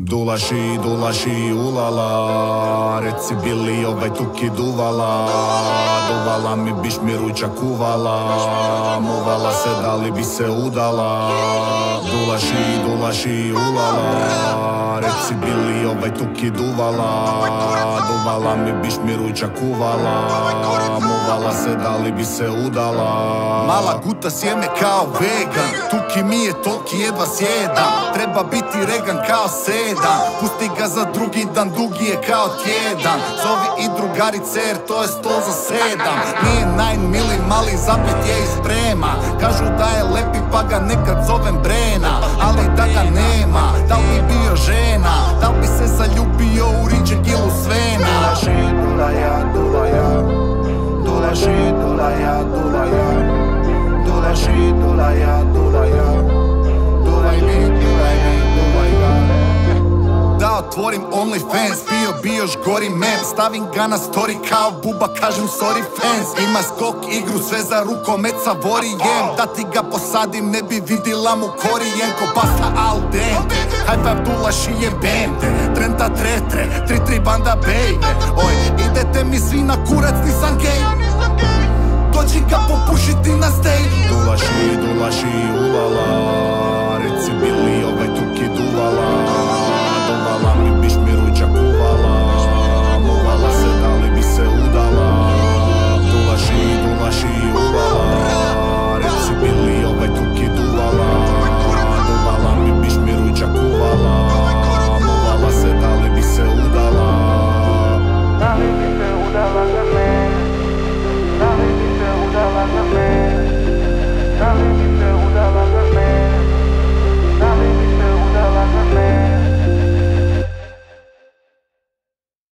Дулаши, дулаши, улала, реци били овај туки дувала, дувала ми биш ми руча кувала, мувала се дали би се удала. Дулаши, дулаши, улала, реци били овај туки дувала, Duvala mi biš mi ruča kuvala. Muvala se da li bi se udala. Mala guta sjeme kao vegan. Tuki mi je tolki jedva sjedam Treba biti regan kao sedam Pusti ga za drugi dan, dugi je kao tjedan. Zovi i drugarice jer to je stol za sedam. Nije najmili mali zapet je iz sprema Kažu da je lepi pa ga nekad zovem Brena. Ali da ga nema, da li bi bio žena Mi, dulaj ga Da otvorim OnlyFans, bio bi još gori mem. Stavim ga na story kao buba, kažem sorry fans. Ima skok igru, sve za rukomet sa vorijem. Da ti ga posadim, ne bi vidila mu korijen. Ko pasta al five dulaši je bende. Trenta tretre, tri tri banda baby Oj, idete mi svi na kurac, nisam gay Dođi ga popušiti na stage I'm a man.